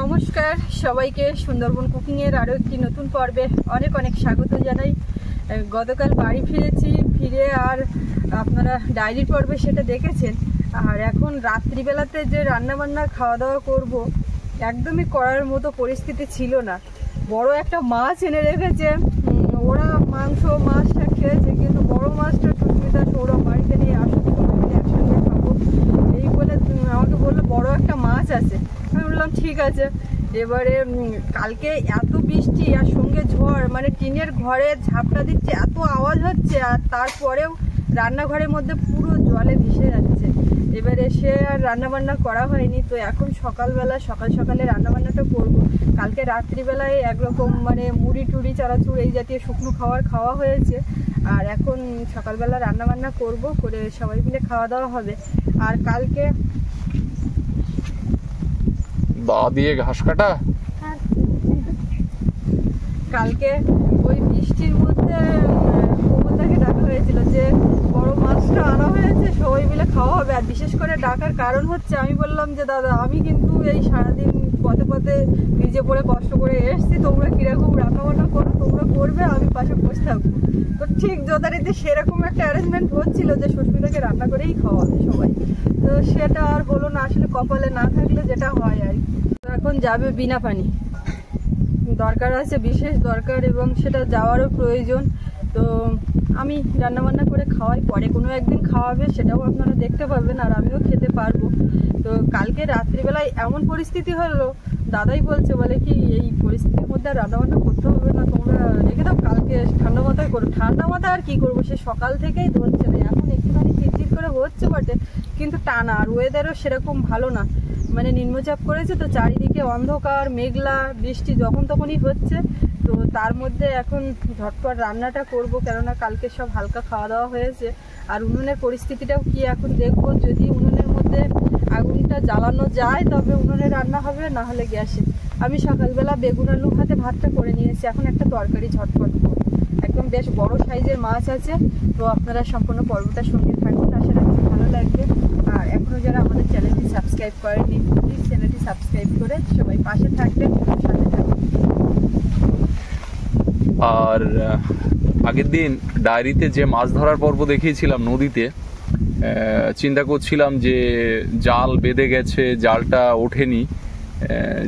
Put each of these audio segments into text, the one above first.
নমস্কার, সবাইকে সুন্দরবন কুকিংয়ের আরও একটি নতুন পর্বে অনেক অনেক স্বাগত জানাই। গতকাল বাড়ি ফিরেছি, ফিরে আর আপনারা ডায়েরির পর্বে সেটা দেখেছেন। আর এখন রাত্রিবেলাতে যে রান্নাবান্না খাওয়া দাওয়া করব, একদমই করার মতো পরিস্থিতি ছিল না। বড় একটা মাছ এনে রেখেছে। ওরা মাংস, মাছটা খেয়েছে, কিন্তু বড় মাছটা সুস্মিতা সৌরভ বাড়িতে নিয়ে আসুন একসঙ্গে খাব। এই বলে আমাকে বলল, বড় একটা মাছ আছে। আমি বললাম, ঠিক আছে। এবারে কালকে এত বৃষ্টি আর সঙ্গে ঝড় মানে টিনের ঘরে ঝাপটা দিচ্ছে, এত আওয়াজ হচ্ছে, আর তারপরেও রান্নাঘরের মধ্যে পুরো জলে ভেসে যাচ্ছে। এবারে সে আর রান্নাবান্না করা হয়নি, তো এখন সকালবেলা, সকাল সকালে রান্নাবান্নাটা করব। কালকে রাত্রিবেলায় একরকম মানে মুড়ি টুড়ি, চানাচুর, এই জাতীয় শুকনো খাবার খাওয়া হয়েছে। আর এখন সকালবেলা রান্নাবান্না করব, করে সবাই মিলে খাওয়া দাওয়া হবে। আর কালকে দা দিয়ে ঘাস কাটা। কালকে ওই বৃষ্টির মধ্যে কোমলদাকে ডাকা হয়েছিল যে বড় মাছটা আনা হয়েছে, সবাই মিলে খাওয়া হবে। আর বিশেষ করে ডাকার কারণ হচ্ছে, আমি বললাম যে, দাদা, আমি কিন্তু এই সারাদিন পথে পথে ভিজে পড়ে কষ্ট করে এসছি। তোমরা কীরকম রান্নাবান্না করো, তোমরা করবে, আমি পাশে বসে থাকব। তো ঠিক যথারীতি সেরকম একটা অ্যারেঞ্জমেন্ট হচ্ছিল যে, সুস্মিতাকে রান্না করেই খাওয়াবে সবাই। তো সেটা আর বলো না, আসলে কপালে না থাকলে যেটা হয় আর এখন যাবে বিনা পানি। দরকার আছে, বিশেষ দরকার এবং সেটা যাওয়ারও প্রয়োজন। তো আমি রান্নাবান্না করে খাওয়াই, পরে কোনো একদিন খাওয়াবে, সেটাও আপনারা দেখতে পাবেন আর আমিও খেতে পারব। তো কালকে রাত্রিবেলায় এমন পরিস্থিতি হলো, দাদাই বলছে, বলে কি, এই পরিস্থিতির মধ্যে আর রান্নাবান্না করতে হবে না, তোমরা রেখে দাও, কালকে ঠান্ডা মাথায় করো। ঠান্ডা মাথায় আর কি করব? সে সকাল থেকেই ধরছে না, এখন একটুখানি করে হচ্ছে বটে, কিন্তু টানা আর ওয়েদারও সেরকম ভালো না। মানে নিম্নচাপ করেছে তো চারিদিকে অন্ধকার, মেঘলা, বৃষ্টি যখন তখনই হচ্ছে, তো তার মধ্যে এখন ঝটপট রান্নাটা করব, কেননা কালকে সব হালকা খাওয়া দাওয়া হয়েছে। আর উনুনের পরিস্থিতিটাও কি এখন দেখব, যদি উনুনের মধ্যে আগুনটা জ্বালানো যায়, তবে উনুনে রান্না হবে, না হলে গ্যাসে। আমি সকালবেলা বেগুন আলু হাতে ভাতটা করে নিয়েছি, এখন একটা তরকারি ঝটপট একদম বেশ বড় সাইজের মাছ আছে। তো আপনারা সম্পূর্ণ পর্বটা সঙ্গে থাকুন। আশা রাখছি ভালো লাগবে। আর এখনও যারা আমাদের চ্যানেলটি সাবস্ক্রাইব করেনি প্লিজ চ্যানেলটি সাবস্ক্রাইব করে সবাই পাশে থাকবেন। সাথে থাকবেন আর আগের দিন ডায়েরিতে যে মাছ ধরার পর্ব দেখিয়েছিলাম নদীতে চিন্তা করছিলাম যে জাল বেঁধে গেছে, জালটা ওঠেনি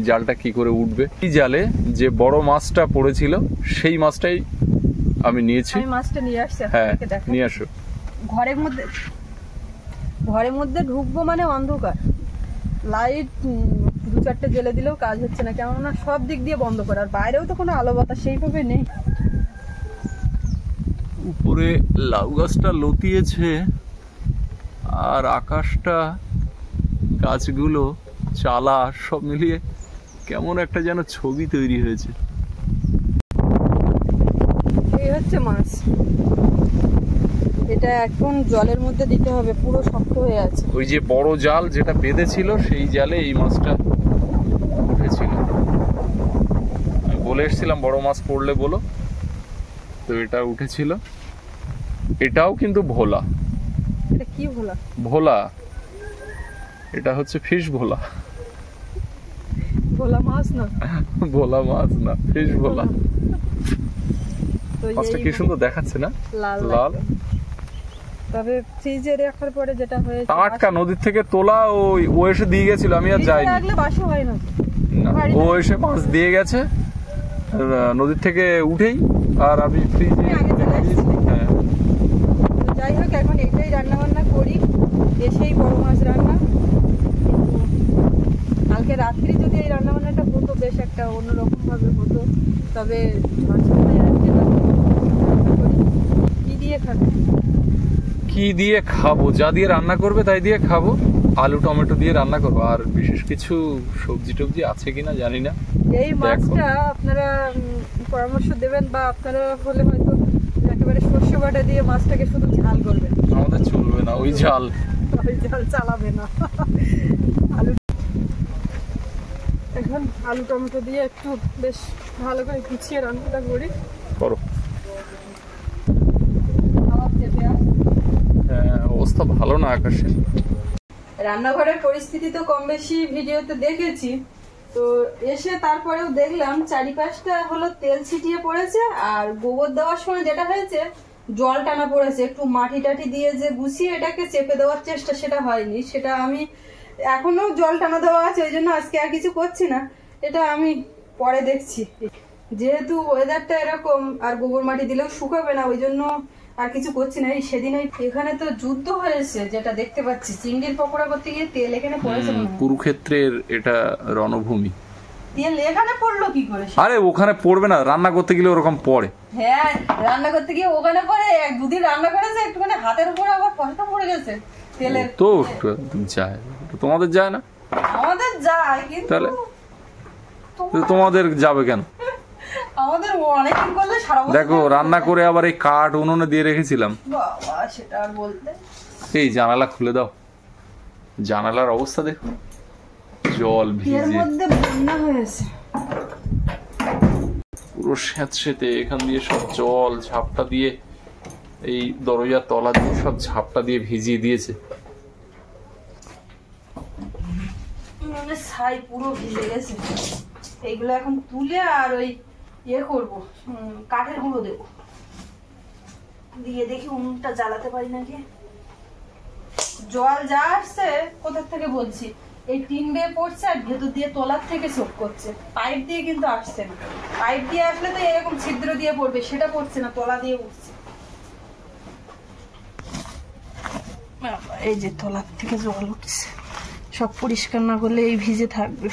জালটা কি করে উঠবে? এই জালে যে বড় মাছটা পড়েছিল, সেই মাছটাই আমি নিয়েছি। আমি মাছটা নিয়ে আসছি হ্যাঁ নিয়ে আসো। ঘরের মধ্যে ঘরের মধ্যে ঢুকবো মানে অন্ধকার। লাইট দু চারটে জ্বেলে দিলেও কাজ হচ্ছে না। কেননা সব দিক দিয়ে বন্ধ করে। আর বাইরেও তো কোনো আলো বাতাস সেইভাবে নেই। উপরে লাউ গাছটা লতিয়েছে আর আকাশটা গাছগুলো চালা সব মিলিয়ে কেমন একটা যেন ছবি তৈরি হয়েছে এই হচ্ছে মাছ। এটা এখন জলের মধ্যে দিতে হবে পুরো শক্ত হয়ে আছে। ওই যে বড় জাল যেটা বেঁধেছিল সেই জালে এই মাছটা উঠেছিল। আমি বলে এসেছিলাম বড় মাছ পড়লে বলো। তো এটা উঠেছিল। এটাও কিন্তু ভোলা। এটা কি ভোলা? ভোলা। এটা হচ্ছে ফিশ ভোলা। ভোলা মাছ না। ভোলা মাছ না ফিশ ভোলা। মাছটা কি সুন্দর দেখাচ্ছে না। লাল তবে ফ্রিজে রাখার পরে যেটা হয়েছে টাটকা নদীর থেকে তোলা ওই ও এসে দিয়ে গেছিল আমি আর যাইনি। রাখলে বাসি হয় না। ও এসে মাছ দিয়ে গেছে নদীর থেকে উঠেই আর আমি ফ্রিজে। হ্যাঁ। যাই হোক এখন এটাই রান্না বান্না করি। এসেই বড় মাছ রান্না। কালকে রাত্রি যদি এই রান্না বান্নাটা হতো বেশ একটা অন্যরকম ভাবে হতো। তবে ঝড়ঝাপটায় আজকে রান্না করি। কি দিয়ে খাবে। কি দিয়ে খাব? যা দিয়ে রান্না করবে তাই দিয়ে খাব। আলু টমেটো দিয়ে রান্না করব। আর বিশেষ কিছু সবজি টবজি আছে কিনা জানি না। এই মাছটা আপনারা পরামর্শ দেবেন বা আপনারা হলে হয়তো একেবারে সর্ষে বাটা দিয়ে মাছটাকে শুধু ঝাল করবেন। আমাদের চলবে না ওই জাল ওই ঝাল চালাবে না। আলু এখন আলু টমেটো দিয়ে একটু বেশ ভালো করে গুছিয়ে রান্নাটা করি করো আবার চেপে আসি। হ্যাঁ, অবস্থা ভালো না আকাশে। রান্নাঘরের পরিস্থিতি তো কম বেশি ভিডিওতে দেখেছি। তো এসে তারপরেও দেখলাম চারিপাশটা হলো তেল ছিটিয়ে পড়েছে, আর গোবর দেওয়ার সময় যেটা হয়েছে, জল টানা পড়েছে। একটু মাটি টাটি দিয়ে যে গুছিয়ে এটাকে চেপে দেওয়ার চেষ্টা সেটা হয়নি। সেটা আমি এখনও জল টানা দেওয়া আছে, ওই জন্য আজকে আর কিছু করছি না। এটা আমি পরে দেখছি। যেহেতু ওয়েদারটা এরকম, আর গোবর মাটি দিলেও শুকাবে না, ওই জন্য আর কিছু করছি না। এই সেদিন এখানে তো যুদ্ধ হয়েছে যেটা দেখতে পাচ্ছি। চিংড়ির পকোড়া করতে গিয়ে তেল এখানে পড়েছে কুরুক্ষেত্রের এটা রণভূমি। তেল এখানে পড়ল কি করে? আরে ওখানে পড়বে না রান্না করতে গেলে ওরকম পড়ে। হ্যাঁ রান্না করতে গিয়ে ওখানে পরে এক দুদিন রান্না করেছে একটুখানি হাতের উপরে আবার ফসটা পড়ে গেছে তেলের। তো একটু যায় তোমাদের যায় না? আমাদের যায় কিন্তু তাহলে? তোমাদের যাবে কেন? আমাদের অনেকদিন করলে সারা দেখো রান্না করে আবার এই কাঠ উনুনে দিয়ে রেখেছিলাম। বাবা সেটা আর বলতে? এই জানালা খুলে দাও। জানালার অবস্থা দেখো। জল এর ভিজে। মধ্যে বন্যা হয়েছে? পুরো স্যাঁতসেঁতে এখান দিয়ে সব জল ঝাপটা দিয়ে এই দরজার তলা দিয়ে সব ঝাপটা দিয়ে ভিজিয়ে দিয়েছে। ছাই পুরো ভিজে গেছে। এইগুলো এখন তুলে আর ওই ইয়ে করব কাঠের গুঁড়ো দেবো। দিয়ে দেখি উনুনটা জ্বালাতে পারি নাকি। জল যা আসছে কোথার থেকে বলছি, এই টিন বেয়ে পড়ছে আর ভেতর দিয়ে তলার থেকে চোখ করছে। পাইপ দিয়ে কিন্তু আসছে না। পাইপ দিয়ে আসলে তো এরকম ছিদ্র দিয়ে পড়বে, সেটা পড়ছে না, তলা দিয়ে উঠছে। এই যে তলার থেকে জল উঠছে, সব পরিষ্কার না করলে এই ভিজে থাকবে।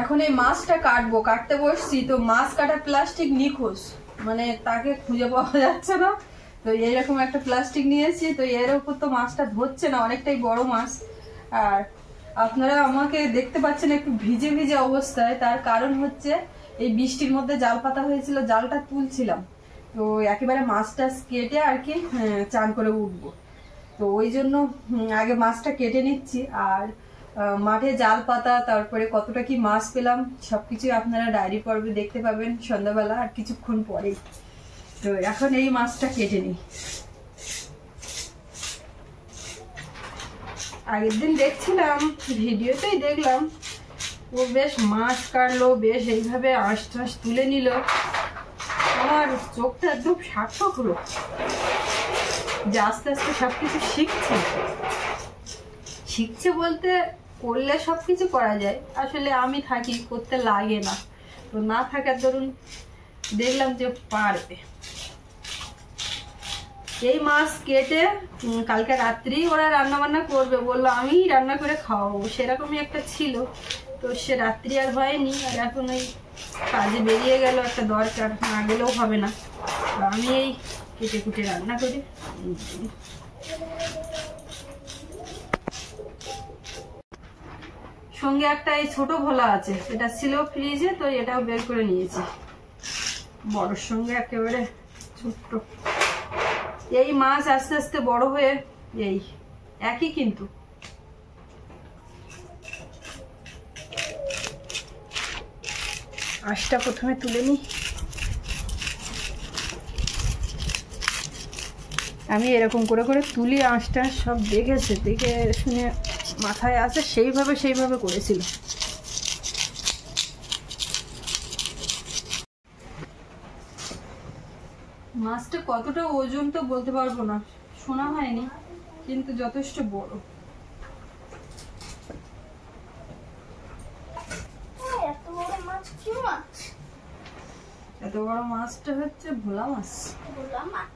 এখন এই মাছটা কাটবো কাটতে বসছি তো মাছ কাটা প্লাস্টিক নিখোঁজ। মানে তাকে খুঁজে পাওয়া যাচ্ছে না। তো এইরকম একটা প্লাস্টিক নিয়েছি তো এর উপর তো মাছটা ধরছে না অনেকটাই বড় মাছ। আর আপনারা আমাকে দেখতে পাচ্ছেন একটু ভিজে ভিজে অবস্থায় তার কারণ হচ্ছে এই বৃষ্টির মধ্যে জাল পাতা হয়েছিল জালটা তুলছিলাম। তো একেবারে মাছটা কেটে আর কি হ্যাঁ, চান করে উঠবো। তো ওই জন্য আগে মাছটা কেটে নিচ্ছি আর মাঠে জাল পাতা, তারপরে কতটা কি মাছ পেলাম সবকিছু আপনারা ডায়েরি পর্বে দেখতে পাবেন সন্ধ্যাবেলা আর কিছুক্ষণ পরেই। তো এখন এই মাছটা কেটে নিই। আগের দিন দেখছিলাম, ভিডিওতেই দেখলাম, ও বেশ মাছ কাটলো, বেশ এইভাবে আঁশ টাশ তুলে নিল। আমার চোখটা একদম সার্থক হলো। যে আস্তে আস্তে সবকিছু শিখছে। শিখছে বলতে করলে সব কিছু করা যায়। আসলে আমি থাকি, করতে লাগে না। তো না থাকার ধরুন দেখলাম যে পারবে। এই মাছ কেটে কালকে রাত্রি ওরা রান্না বান্না করবে। বলল আমি রান্না করে খাওয়াবো। সেরকমই একটা ছিল। তো সে রাত্রি আর হয়নি। আর এখন ওই কাজে বেরিয়ে গেল একটা দরকার। না গেলেও হবে না। আমি এই কেটে কুটে রান্না করি। সঙ্গে একটা এই ছোট ভোলা আছে। এটা ছিল ফ্রিজে তো এটাও বের করে নিয়েছি। বড়র সঙ্গে একেবারে ছোট্ট। এই মাছ আস্তে আস্তে বড় হয়ে এই একই কিন্তু। আঁশটা প্রথমে তুলে নিই। আমি এরকম করে করে তুলি, আঁশটা সব দেখেছে, দেখে শুনে মাথায় আছে সেইভাবে সেইভাবে করেছিল। মাছটা কতটা ওজন তো বলতে পারব না। শোনা হয়নি কিন্তু যথেষ্ট বড়। এত বড় মাছটা হচ্ছে ভোলা মাছ। ভোলা মাছ?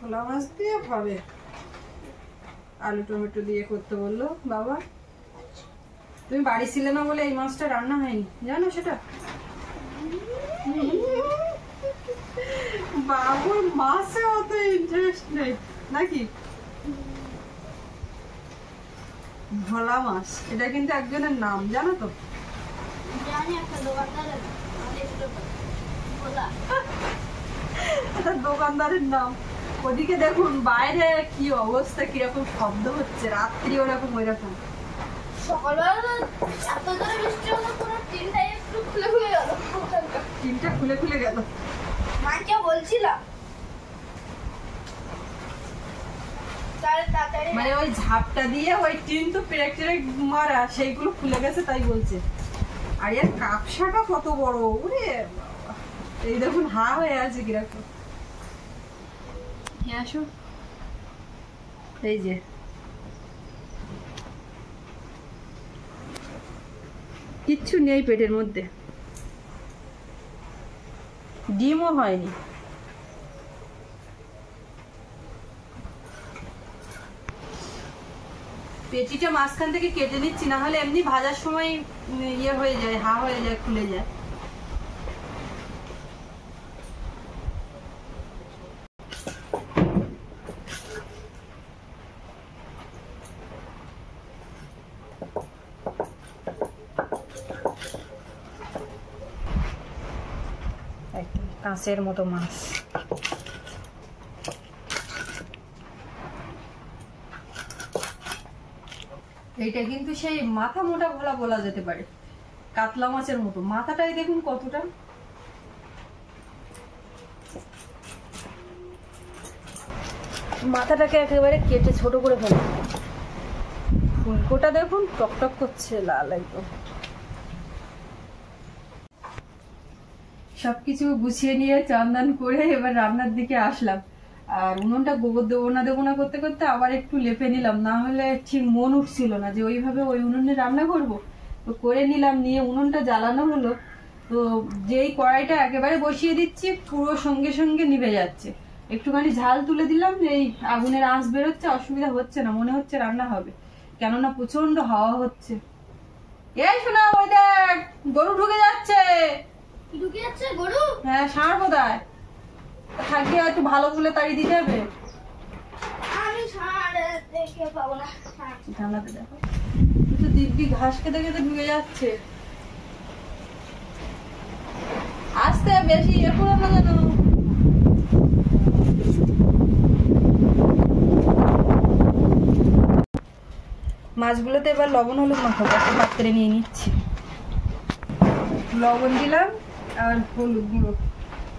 ভোলা মাছ দিয়ে? হবে আলু টমেটো দিয়ে করতে বলল বাবা তুমি বাড়ি ছিলে না বলে এই মাছটা রান্না হয়নি জানো সেটা? বাবুর মাছে অত ইন্টারেস্ট নেই নাকি? ভোলা মাছ এটা কিন্তু একজনের নাম জানো তো? দোকানদারের নাম। ওদিকে দেখুন বাইরে কি অবস্থা কীরকম শব্দ হচ্ছে রাত্রি ওরকম ওইরকম। সকালবেলা এত জোরে বৃষ্টি হলো পুরো টিনটাই একটু খুলে খুলে গেল। তিনটা খুলে খুলে গেল। মাকে বলছিলাম। মানে ওই ঝাপটা দিয়ে ওই টিন তো পেরেক টেরেক মারা সেইগুলো খুলে গেছে তাই বলছে। আর এর কাপসাটা কত বড় ওরে। এই দেখুন হা হয়ে আছে কীরকম। আসো এই কিচ্ছু নেই পেটের মধ্যে। ডিমও হয়নি। পেটিটা মাঝখান থেকে কেটে নিচ্ছি না হলে এমনি ভাজার সময় ইয়ে হয়ে যায়, হা হয়ে যায়, খুলে যায় একদম কাঁচের মতো মাছ এইটা কিন্তু সেই মাথা মোটা ভোলা বলা যেতে পারে। কাতলা মাছের মতো। মাথাটাই দেখুন কতটা। মাথাটাকে একেবারে কেটে ছোট করে ফেলে ফুলকোটা দেখুন টকটক করছে লাল একদম। সবকিছু গুছিয়ে নিয়ে চান্দান করে এবার রান্নার দিকে আসলাম। আর উনুনটা গোবর দেবো না দেবো না করতে করতে আবার একটু লেপে নিলাম। না হলে ঠিক মন উঠছিল না যে ওইভাবে ওই উনুনে রান্না করব। তো করে নিলাম, নিয়ে উনুনটা জ্বালানো হলো। তো যেই কড়াইটা একেবারে বসিয়ে দিচ্ছি, পুরো সঙ্গে সঙ্গে নিভে যাচ্ছে। একটুখানি ঝাল তুলে দিলাম, এই আগুনের আঁচ বেরোচ্ছে, অসুবিধা হচ্ছে না, মনে হচ্ছে রান্না হবে। কেননা প্রচণ্ড হাওয়া হচ্ছে। এই শোনা, ওই দেখ, গরু ঢুকে যাচ্ছে। হ্যাঁ ষাঁড় বোধহয় থাকবে একটু ভালো বলে তাড়ি দিতে হবে। আমি ষাঁড় দেখে পাবো না ষাঁড়। দেখো। তো দিব্যি ঘাস খেতে খেতে ঢুকে যাচ্ছে। আস্তে বেশি ইয়ে করো না যেন। মাছগুলোতে এবার লবণ হলুদ মাখাবো পাত্রে নিয়ে নিচ্ছি। লবণ দিলাম। আর হলুদ গুঁড়ো।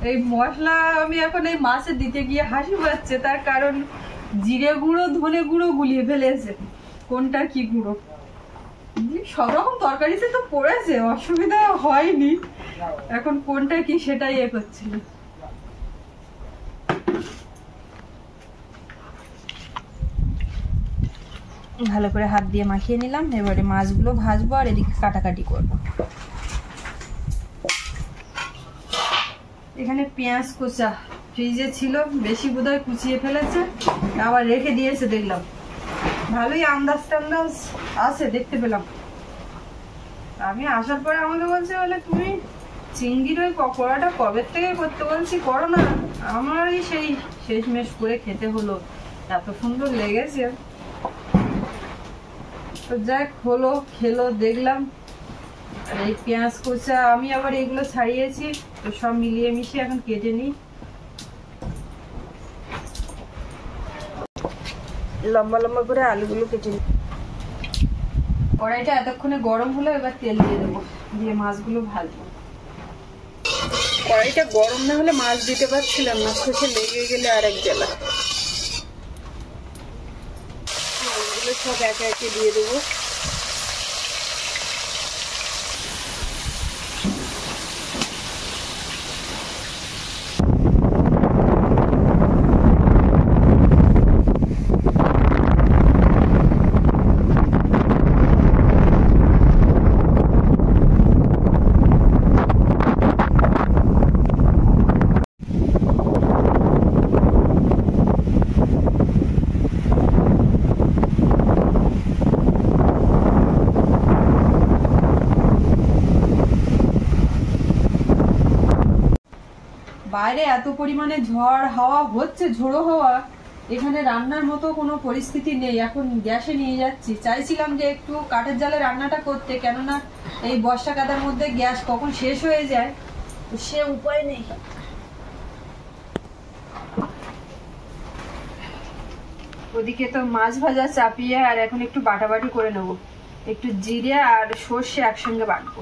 এই মশলা আমি এখন এই মাছে দিতে গিয়ে হাসি পাচ্ছে, তার কারণ জিরে গুঁড়ো, ধনে গুঁড়ো গুলিয়ে ফেলেছে। কোনটা কি গুঁড়ো? সব রকম তরকারিতে তো পড়েছে, অসুবিধা হয়নি। এখন কোনটা কি সেটাই এ করছিল ভালো করে হাত দিয়ে মাখিয়ে নিলাম, এবারে মাছগুলো ভাজবো আর এদিকে কাটাকাটি করব। এখানে পেঁয়াজ কোচা। ফ্রিজে ছিল, বেশি বোধহয় কুচিয়ে ফেলেছে। আবার রেখে দিয়েছে, দেখলাম। ভালোই আন্দাজ টান্দাজ আছে, দেখতে পেলাম। আমি আসার পরে আমাকে বলছে, বলে তুমি চিংড়ির ওই পকোড়াটা কবে থেকে করতে বলছি করো না। আমারই সেই শেষমেশ করে খেতে হলো। এত সুন্দর লেগেছে। তো যাক হলো, খেলো, দেখলাম। আর এই পেঁয়াজ কোচা আমি আবার এগুলো ছাড়িয়েছি, তো সব মিলিয়ে মিশিয়ে এখন কেটে নিই। লম্বা লম্বা করে আলুগুলো কেটে নিই। কড়াইটা এতক্ষণে গরম হলো, এবার তেল দিয়ে দেবো, দিয়ে মাছগুলো ভাজবো। কড়াইটা গরম না হলে মাছ দিতে পারছিলাম না শেষে লেগে গেলে আর এক মাছগুলো সব একে একে দিয়ে দেবো। বাইরে এত পরিমাণে ঝড় হাওয়া হচ্ছে, ঝোড়ো হাওয়া, এখানে রান্নার মতো কোনো পরিস্থিতি নেই। এখন গ্যাসে নিয়ে যাচ্ছি। চাইছিলাম যে একটু কাঠের জালে রান্নাটা করতে, কেননা এই বর্ষা কাদার মধ্যে গ্যাস কখন শেষ হয়ে যায় সে উপায় নেই। ওদিকে তো মাছ ভাজা চাপিয়ে আর এখন একটু বাটাবাটি করে নেব। একটু জিরে আর সর্ষে একসঙ্গে বাটবো।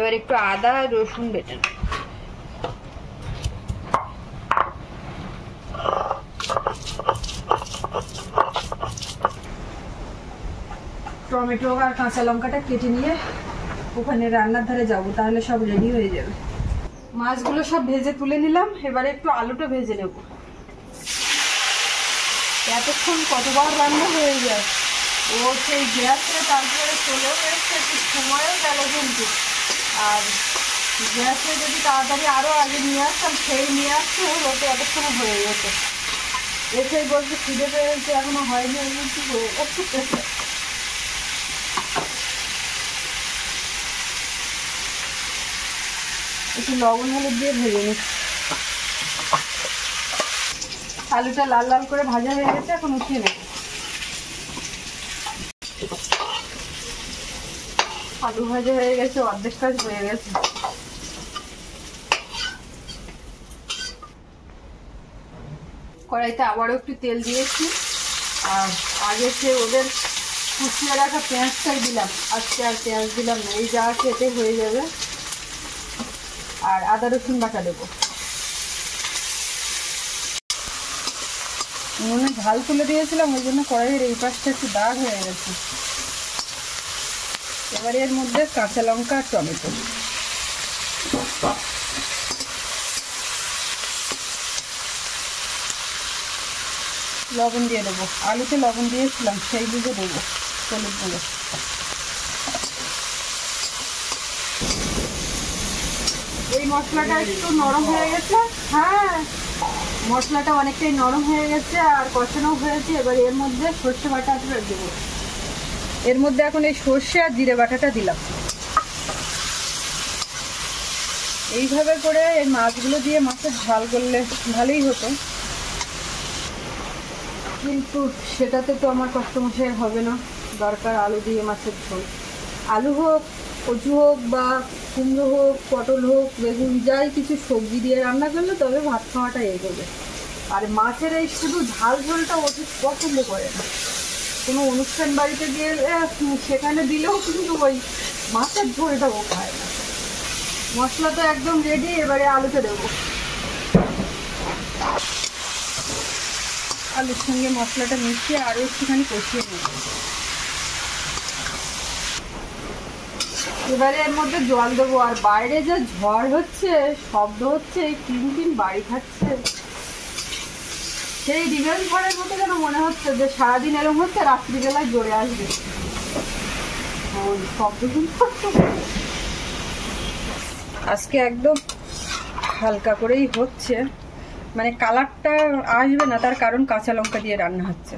এবার একটু আদা, রসুন বেটে নেব। টমেটো আর কাঁচা লঙ্কাটা কেটে নিয়ে ওখানে রান্নার ধারে যাব, তাহলে সব রেডি হয়ে যাবে। মাছগুলো সব ভেজে তুলে নিলাম, এবারে একটু আলুটা ভেজে নেব। এতক্ষণ কতবার রান্না হয়ে যায়? ও সেই গ্যাসটা তারপরে চলেও এসছে, একটু সময়ও গেল কিন্তু। আর গ্যাসে যদি তাড়াতাড়ি আরও আগে নিয়ে আসতাম, সেই নিয়ে আসতে হতো এতক্ষণ হয়ে যেত। এসেই বলছে, খিদে পেয়েছে, এখনও হয়নি, আমি বলছি, হয়ে একটু লবণ হলুদ দিয়ে ভেজে নিচ্ছি আলুটা লাল লাল করে ভাজা হয়ে গেছে, এখন উঠিয়ে নেব। আলু ভাজা হয়ে গেছে, অর্ধেক কাজ হয়ে গেছে। কড়াইতে আবারও একটু তেল দিয়েছি। আর আগে সে ওদের কুচিয়ে রাখা পেঁয়াজটাই দিলাম, আজকে আর পেঁয়াজ দিলাম না, এই যা খেতে হয়ে যাবে। আর আদা রসুন বাটা দেবো। উনুনে ঝাল তুলে দিয়েছিলাম, ওই জন্য কড়াইয়ের এই পাশটা একটু দাগ হয়ে গেছে। এবারে এর মধ্যে কাঁচা লঙ্কা আর টমেটো। লবণ দিয়ে দেবো। আলুতে লবণ দিয়েছিলাম, সেই বুঝে দেবো হলুদগুলো এই মশলাটা একটু নরম হয়ে গেছে। হ্যাঁ মশলাটা অনেকটাই নরম হয়ে গেছে আর কষানো হয়েছে। এবার এর মধ্যে সর্ষে বাটাটা দেবো। এর মধ্যে এখন এই সর্ষে আর জিরে বাটাটা দিলাম। এইভাবে করে এই মাছগুলো দিয়ে মাছের ঝাল করলে ভালোই হতো। কিন্তু সেটাতে তো আমার কষ্টমশাই হবে না। দরকার আলু দিয়ে মাছের ঝোল। আলু হোক, কচু হোক বা কুমড়ো হোক, পটল হোক, বেগুন, যাই কিছু সবজি দিয়ে রান্না করলে তবে ভাত খাওয়াটা এগোবে। আর মাছের এই শুধু ঝাল ঝোলটা ঠিক পছন্দ করে না। কোনো অনুষ্ঠান বাড়িতে গেলে সেখানে দিলেও কিন্তু ওই মাছের ঝোলটা ও খায় না। মশলা তো একদম রেডি এবারে আলুতে দেবো। আলুর সঙ্গে মশলাটা মিশিয়ে আরও একটুখানি কষিয়ে নেব। এবারে এর মধ্যে জল দেবো। আর বাইরে যে ঝড় হচ্ছে, শব্দ হচ্ছে, এই টিন টিন বাড়ি খাচ্ছে। সেই রিভেল ঝড়ের মতো যেন মনে হচ্ছে যে সারাদিন এরম হচ্ছে, রাত্রিবেলায় জোরে আসবে। শব্দ আজকে একদম হালকা করেই হচ্ছে। মানে কালারটা আসবে না, তার কারণ কাঁচা লঙ্কা দিয়ে রান্না হচ্ছে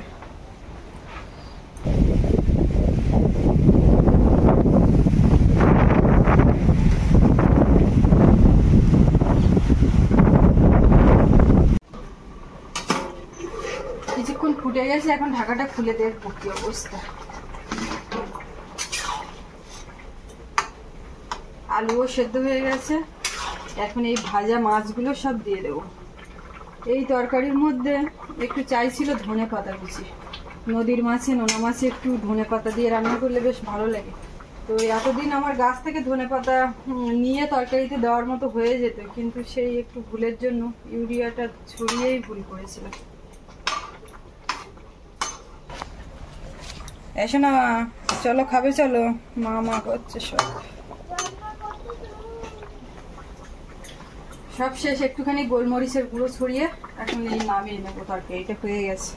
কিছুক্ষণ ফুটে গেছে, এখন ঢাকাটা খুলে দেখব কি অবস্থা। আলুও সেদ্ধ হয়ে গেছে। এখন এই ভাজা মাছগুলো সব দিয়ে দেবো। এই তরকারির মধ্যে একটু চাইছিল ধনে পাতা কুচি। নদীর মাছে, নোনা মাছে একটু ধনে পাতা দিয়ে রান্না করলে বেশ ভালো লাগে। তো এতদিন আমার গাছ থেকে ধনে পাতা নিয়ে তরকারিতে দেওয়ার মতো হয়ে যেত, কিন্তু সেই একটু ভুলের জন্য ইউরিয়াটা ছড়িয়েই ভুল করেছিলাম। এসো না মা চলো, খাবে, চলো। মা মা করছে সব। সব শেষ, একটুখানি গোলমরিচের গুঁড়ো ছড়িয়ে এখন এই নামিয়ে নেব তরকারিটা, হয়ে গেছে।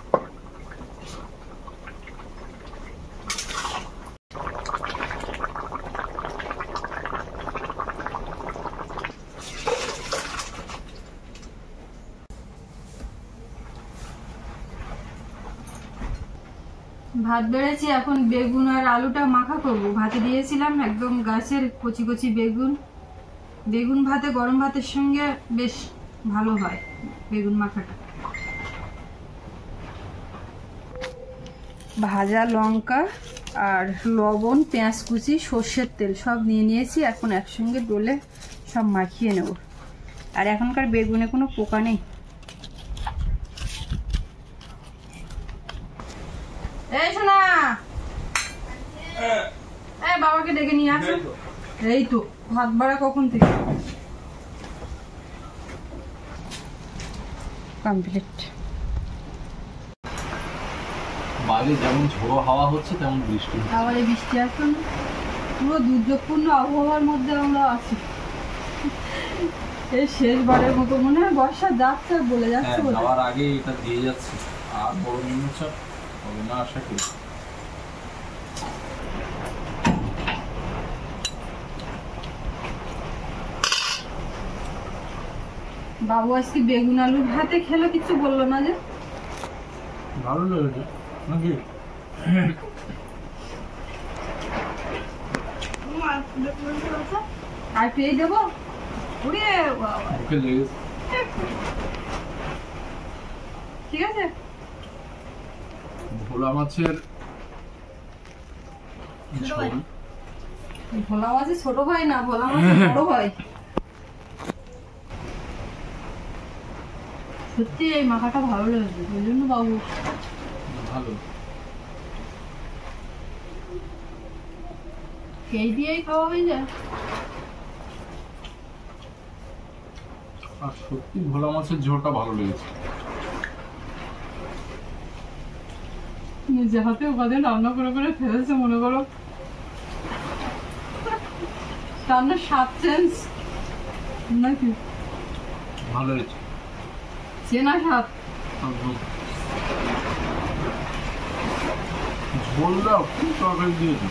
ভাত বেড়েছি, এখন বেগুন আর আলুটা মাখা করব। ভাতে দিয়েছিলাম একদম গাছের কচি কচি বেগুন। বেগুন ভাতে, গরম ভাতের সঙ্গে বেশ ভালো হয় বেগুন মাখাটা। ভাজা লঙ্কা আর লবণ, পেঁয়াজ কুচি, সর্ষের তেল সব নিয়ে নিয়েছি, এখন একসঙ্গে ডলে সব মাখিয়ে নেব। আর এখনকার বেগুনে কোনো পোকা নেই এই শোনা এই বাবাকে ডেকে নিয়ে আসো এই তো ভাত বাড়া কখন থেকে? কমপ্লিট। আগে যেমন ঝোড়ো হাওয়া হচ্ছে তেমন বৃষ্টি আবার এই বৃষ্টি এখন পুরো দুর্যোগপূর্ণ আবহাওয়ার মধ্যে আমরা আছি। এই শেষবারের মতো মনে হয় বর্ষা যাচ্ছে আর বলে যাচ্ছে হ্যাঁ। যাওয়ার আগে এটা দিয়ে যাচ্ছে। আর বড় নিম্নচাপ হবে না আশা করি। বাবু আজকে বেগুন আলু ভাতে খেলো কিছু বলল না যে? ভালো লেগেছে। নাকি? আর পেয়ে দেবো? ঠিক আছে? ভোলা মাছের ভোলা মাছের ছোট ভাই না ভোলা মাছের বড় ভাই? সত্যি এই মাখাটা ভালো লেগেছে ওই জন্য বাবু। ভালো। দিয়েই খাওয়া হয়ে যায়। আর সত্যি ভোলা মাছের ঝোলটা ভালো লেগেছে। নিজে হাতে ওখানে রান্না করে করে ফেলেছে মনে করো। রান্নার স্বাদ চেঞ্জ নাকি? ভালো হয়েছে চেনা একদম ঝোলটা খুব তরকারি দিয়েছে?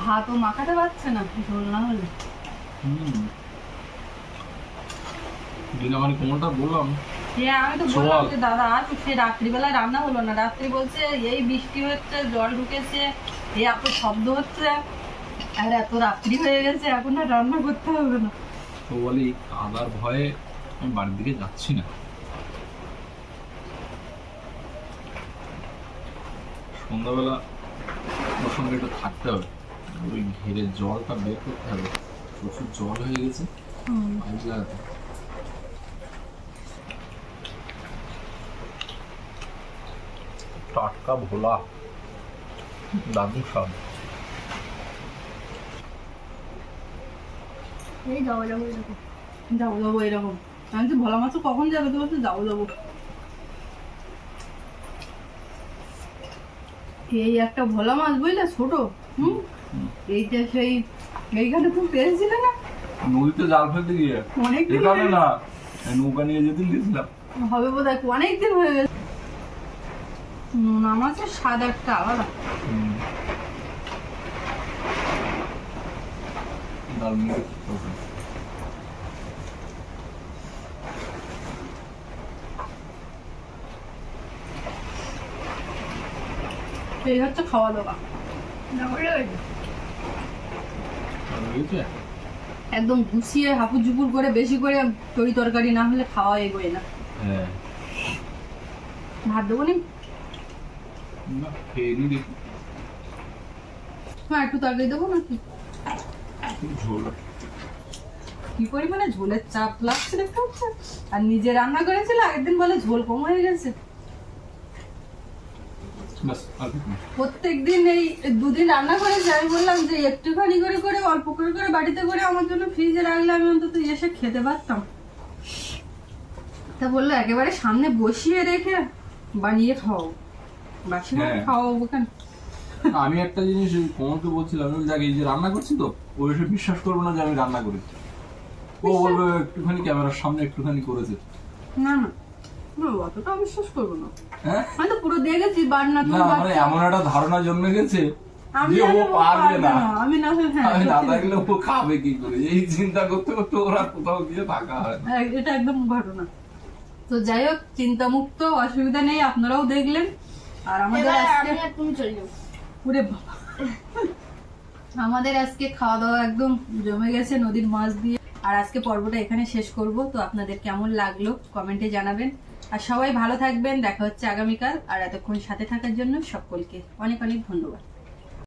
ভাত ও মাখাতে পারছে না ঝোল না হলে। হুম। দিনামানি কোমলটা বললাম। হ্যাঁ আমি তো বললাম যে দাদা আর সে রাত্রিবেলায় রান্না হলো না। রাত্রি বলছে এই বৃষ্টি হচ্ছে জল ঢুকেছে এই এত শব্দ হচ্ছে। আর এত রাত্রি হয়ে গেছে এখন আর রান্না করতে হবে না। তো বলি ভয়ে আমি বাড়ির দিকে যাচ্ছি না। সন্ধ্যাবেলা ওর সঙ্গে একটু থাকতে হবে। ওই ঘিরে জলটা বের করতে হবে। প্রচুর জল হয়ে গেছে। পাইপ লাগাতে টাটকা ভোলা দাদু স্বাদ। এই যাব যাব যাব যাব যাব এরকম আমি তো ভোলা মাছ কখন যাবে তো বলছে যাব যাব। এই একটা ভোলা মাছ বুঝলে ছোট হুম। এইটা সেই এইখানে তুমি পেয়েছিলে না? নদীতে জাল ফেলতে গিয়ে। অনেক এখানে না নৌকা নিয়ে যেতে গেছিলাম হবে বোধ হয় অনেকদিন হয়ে গেছে। নোনা মাছের স্বাদ একটা আলাদা। দারুণ এই হচ্ছে খাওয়া দাওয়া যাব যাব হয়েছে একদম গুছিয়ে হাপুর ঝুপুর করে বেশি করে তরি তরকারি না হলে খাওয়া এগোয় না ভাত দেবো নি হ্যাঁ একটু তরকারি দেবো নাকি ঝোল। কি পরিমাণে ঝোলের চাপ লাগছে দেখতে পাচ্ছেন? আর নিজে রান্না করেছিল আগের দিন বলে ঝোল কম হয়ে গেছে। প্রত্যেক দিন এই দুদিন রান্না করেছি আমি বললাম যে একটুখানি করে করে অল্প করে করে বাড়িতে করে আমার জন্য ফ্রিজে রাখলে আমি অন্তত এসে খেতে পারতাম। তা বলল একেবারে সামনে বসিয়ে রেখে বানিয়ে খাও বাসি হ্যাঁ। আমি একটা জিনিস কোমলকে বলছিলাম দেখ এই যে রান্না করছি তো ও এসে বিশ্বাস করব না যে আমি রান্না করেছি। ও বলবে একটুখানি ক্যামেরার সামনে একটুখানি করেছে। না না। না, অতটা বিশ্বাস করব না। আমি তো পুরো দেখেছি বান্না না মানে এমন একটা ধারণা জন্মে গেছে যে ও পারবে না। আমি না আমি না থাকলে ও খাবে কি করে? এই চিন্তা করতে করতে ওরা কোথাও গিয়ে থাকা হয় এটা একদম ঘটনা। তো যাই হোক চিন্তামুক্ত অসুবিধা নেই আপনারাও দেখলেন। আর আমাদের আজকে তুমি চলে যাব। আমাদের আজকে খাওয়া দাওয়া একদম জমে গেছে নদীর মাছ দিয়ে। আর আজকে পর্বটা এখানে শেষ করব। তো আপনাদের কেমন লাগল কমেন্টে জানাবেন। আর সবাই ভালো থাকবেন। দেখা হচ্ছে আগামীকাল। আর এতক্ষণ সাথে থাকার জন্য সকলকে অনেক অনেক ধন্যবাদ।